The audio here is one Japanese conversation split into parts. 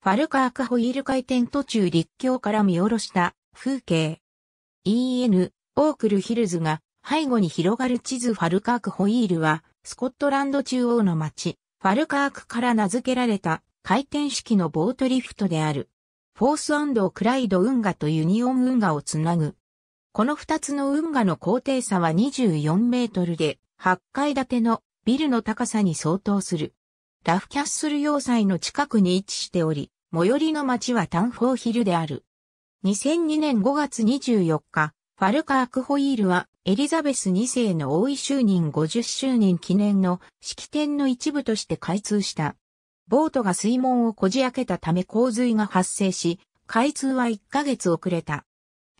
ファルカークホイール回転途中立橋から見下ろした風景。EN、オークルヒルズが背後に広がる地図ファルカークホイールは、スコットランド中央の町、ファルカークから名付けられた回転式のボートリフトである。フォースクライド運河とユニオン運河をつなぐ。この二つの運河の高低差は24メートルで、8階建てのビルの高さに相当する。ラフキャッスル要塞の近くに位置しており、最寄りの町はタンフォーヒルである。2002年5月24日、ファルカークホイールはエリザベス2世の王位就任50周年記念の式典の一部として開通した。ボートが水門をこじ開けたため洪水が発生し、開通は1ヶ月遅れた。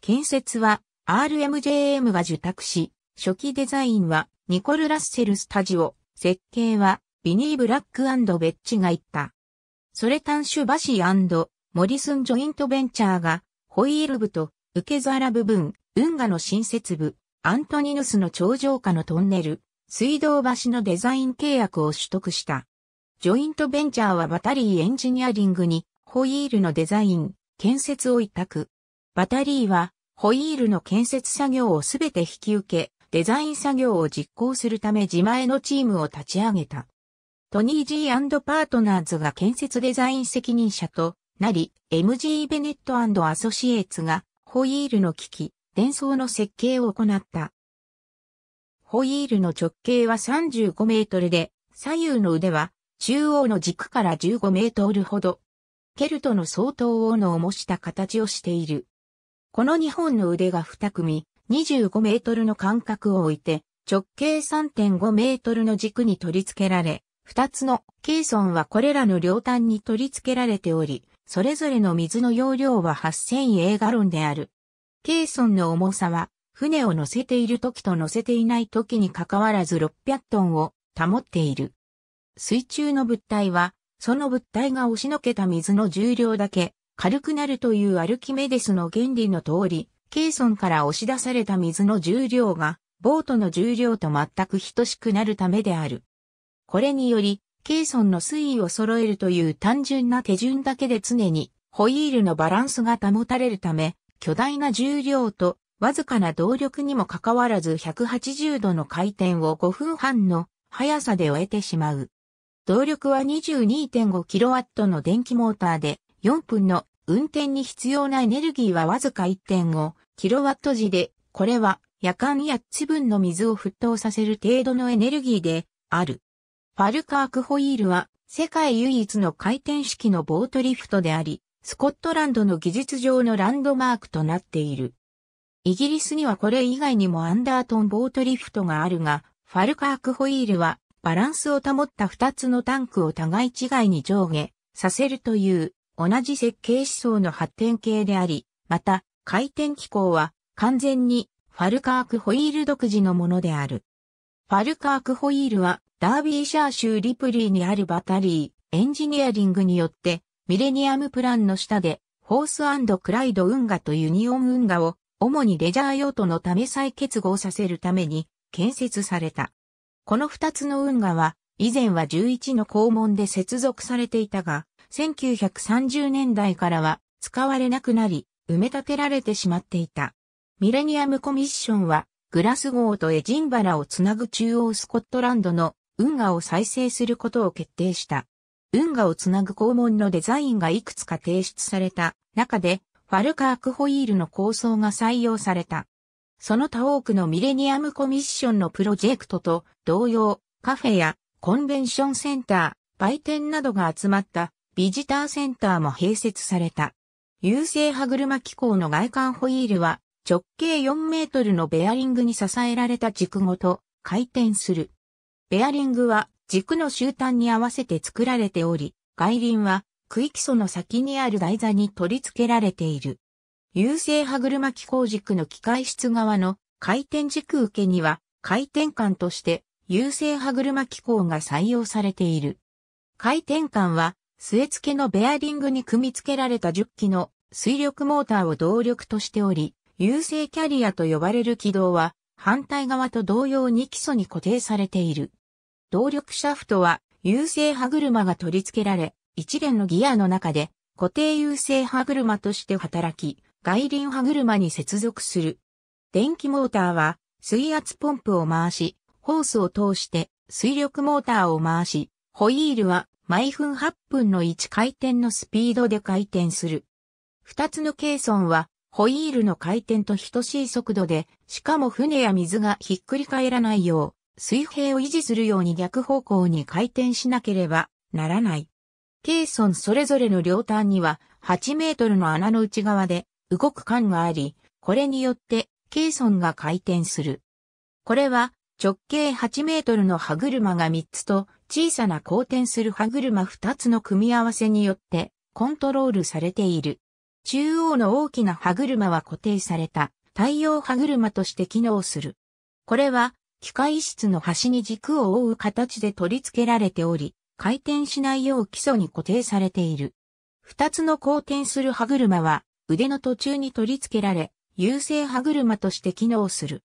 建設は RMJM が受託し、初期デザインはニコル・ラッセル・スタジオ、設計はビニー・ブラックベッチが言った。それタンシュバシーモリスン・ジョイント・ベンチャーがホイール部と受け皿部分、運河の新設部、アントニヌスの頂上下のトンネル、水道橋のデザイン契約を取得した。ジョイントベンチャーはバタリーエンジニアリングにホイールのデザイン、建設を委託。バタリーはホイールの建設作業をすべて引き受け、デザイン作業を実行するため自前のチームを立ち上げた。トニー G& パートナーズが建設デザイン責任者となり、MG ベネットアソシエイツがホイールの機器、伝送の設計を行った。ホイールの直径は35メートルで、左右の腕は中央の軸から15メートルほど。ケルトの相当王の模した形をしている。この2本の腕が2組、25メートルの間隔を置いて、直径3.5メートルの軸に取り付けられ、2つのケーソンはこれらの両端に取り付けられており、それぞれの水の容量は8000エーガロンである。ケーソンの重さは、船を乗せている時と乗せていない時に関わらず600トンを保っている。水中の物体は、その物体が押しのけた水の重量だけ軽くなるというアルキメデスの原理の通り、ケーソンから押し出された水の重量が、ボートの重量と全く等しくなるためである。これにより、ケーソンの水位を揃えるという単純な手順だけで常に、ホイールのバランスが保たれるため、巨大な重量とわずかな動力にもかかわらず180度の回転を5分半の速さで終えてしまう。動力は 22.5kW の電気モーターで、4分の運転に必要なエネルギーはわずか 1.5kW 時で、これは夜間8つ分の水を沸騰させる程度のエネルギーである。ファルカークホイールは世界唯一の回転式のボートリフトであり、スコットランドの技術上のランドマークとなっている。イギリスにはこれ以外にもアンダートンボートリフトがあるが、ファルカークホイールはバランスを保った2つのタンクを互い違いに上下させるという同じ設計思想の発展系であり、また回転機構は完全にファルカークホイール独自のものである。ファルカークホイールはダービーシャー州リプリーにあるバタリー、エンジニアリングによってミレニアムプランの下でフォースクライド運河とユニオン運河を主にレジャー用途のため再結合させるために建設された。この二つの運河は、以前は11の閘門で接続されていたが、1930年代からは使われなくなり、埋め立てられてしまっていた。ミレニアムコミッションは、グラスゴーとエジンバラをつなぐ中央スコットランドの運河を再生することを決定した。運河をつなぐ校門のデザインがいくつか提出された中で、ファルカークホイールの構想が採用された。その他多くのミレニアムコミッションのプロジェクトと同様、カフェやコンベンションセンター、売店などが集まったビジターセンターも併設された。優勢歯車機構の外観ホイールは直径4メートルのベアリングに支えられた軸ごと回転する。ベアリングは軸の終端に合わせて作られており、外輪は区基礎の先にある台座に取り付けられている。優勢歯車機構軸の機械室側の回転軸受けには回転管として優勢歯車機構が採用されている。回転管は据え付けのベアリングに組み付けられた10機の水力モーターを動力としており、優勢キャリアと呼ばれる軌道は反対側と同様に基礎に固定されている。動力シャフトは優勢歯車が取り付けられ、一連のギアの中で固定優勢歯車として働き、外輪歯車に接続する。電気モーターは水圧ポンプを回し、ホースを通して水力モーターを回し、ホイールは毎分8分の1回転のスピードで回転する。二つのケーソンはホイールの回転と等しい速度で、しかも船や水がひっくり返らないよう、水平を維持するように逆方向に回転しなければならない。ケーソンそれぞれの両端には8メートルの穴の内側で動く管があり、これによってケーソンが回転する。これは直径8メートルの歯車が3つと小さな公転する歯車2つの組み合わせによってコントロールされている。中央の大きな歯車は固定された太陽歯車として機能する。これは機械室の端に軸を覆う形で取り付けられており、回転しないよう基礎に固定されている。二つの公転する歯車は腕の途中に取り付けられ、優勢歯車として機能する。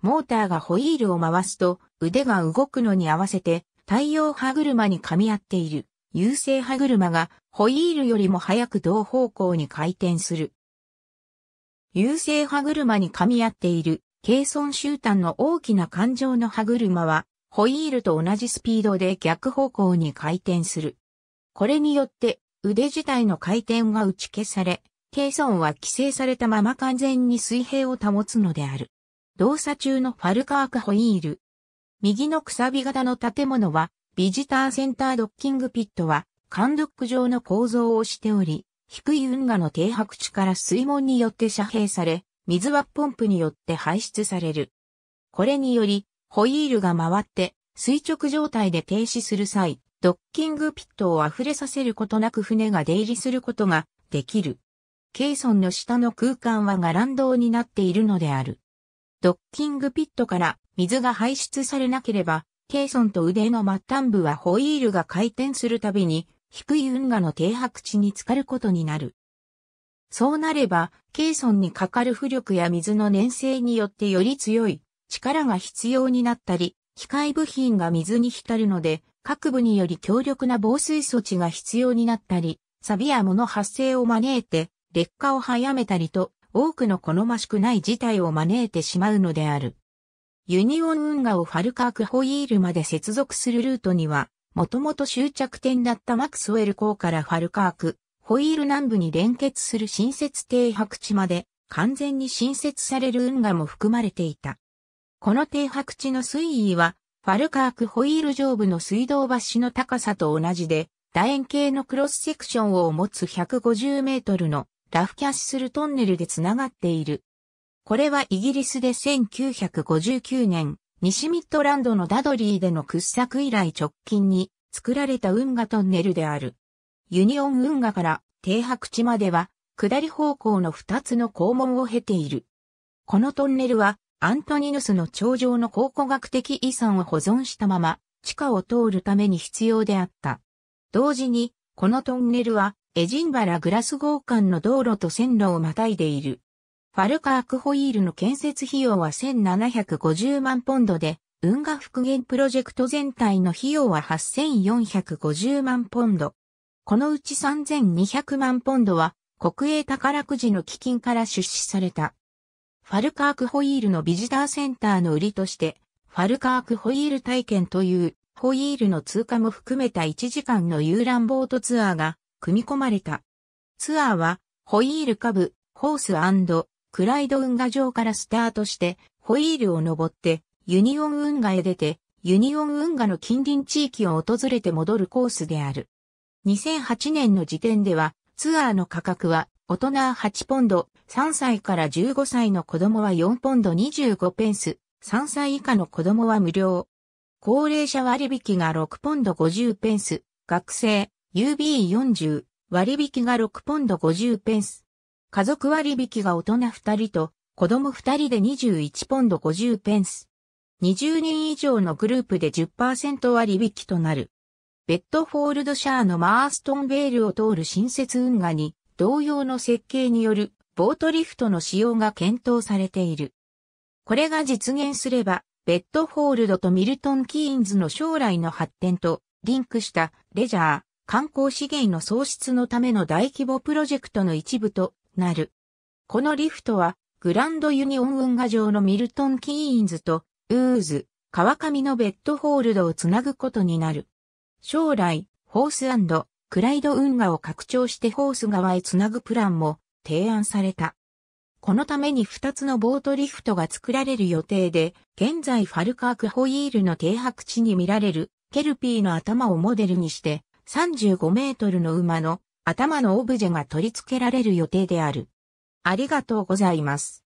モーターがホイールを回すと腕が動くのに合わせて太陽歯車に噛み合っている優勢歯車がホイールよりも早く同方向に回転する。優勢歯車に噛み合っているケーソン集団の大きな環状の歯車はホイールと同じスピードで逆方向に回転する。これによって腕自体の回転が打ち消され、ケーソンは規制されたまま完全に水平を保つのである。動作中のファルカークホイール。右のくさび型の建物は、ビジターセンタードッキングピットは、カドック状の構造をしており、低い運河の停泊地から水門によって遮蔽され、水はポンプによって排出される。これにより、ホイールが回って垂直状態で停止する際、ドッキングピットを溢れさせることなく船が出入りすることができる。ケイソンの下の空間はガランドになっているのである。ドッキングピットから水が排出されなければ、ケイソンと腕の末端部はホイールが回転するたびに低い運河の停泊地に浸かることになる。そうなれば、ケイソンにかかる浮力や水の粘性によってより強い力が必要になったり、機械部品が水に浸るので、各部により強力な防水措置が必要になったり、錆や物発生を招いて、劣化を早めたりと、多くの好ましくない事態を招いてしまうのである。ユニオン運河をファルカークホイールまで接続するルートには、もともと終着点だったマクスウェル港からファルカーク、ホイール南部に連結する新設停泊地まで完全に新設される運河も含まれていた。この停泊地の水位は、ファルカークホイール上部の水道橋の高さと同じで、楕円形のクロスセクションを持つ150メートルのラフキャッスルトンネルでつながっている。これはイギリスで1959年、西ミッドランドのダドリーでの掘削以来直近に作られた運河トンネルである。ユニオン運河から停泊地までは下り方向の2つの閘門を経ている。このトンネルはアントニヌスの頂上の考古学的遺産を保存したまま、地下を通るために必要であった。同時に、このトンネルは、エジンバラ・グラスゴー間の道路と線路をまたいでいる。ファルカークホイールの建設費用は1750万ポンドで、運河復元プロジェクト全体の費用は8450万ポンド。このうち3200万ポンドは国営宝くじの基金から出資された。ファルカークホイールのビジターセンターの売りとして、ファルカークホイール体験というホイールの通過も含めた1時間の遊覧ボートツアーが組み込まれた。ツアーはホイール下部、フォースクライド運河上からスタートして、ホイールを登ってユニオン運河へ出て、ユニオン運河の近隣地域を訪れて戻るコースである。2008年の時点ではツアーの価格は大人8ポンド、3歳から15歳の子供は4ポンド25ペンス、3歳以下の子供は無料。高齢者割引が6ポンド50ペンス、学生、UB40 割引が6ポンド50ペンス。家族割引が大人2人と子供2人で21ポンド50ペンス。20人以上のグループで10%割引となる。ベッドフォールドシャーのマーストンベールを通る新設運河に同様の設計によるボートリフトの使用が検討されている。これが実現すれば、ベッドフォールドとミルトン・キーンズの将来の発展とリンクしたレジャー、観光資源の創出のための大規模プロジェクトの一部となる。このリフトは、グランドユニオン運河上のミルトン・キーンズと、ウーズ川上のベッドフォールドをつなぐことになる。将来、フォースクライド運河を拡張してフォース川へつなぐプランも提案された。このために2つのボートリフトが作られる予定で、現在ファルカークホイールの停泊地に見られるケルピーの頭をモデルにして35メートルの馬の頭のオブジェが取り付けられる予定である。ありがとうございます。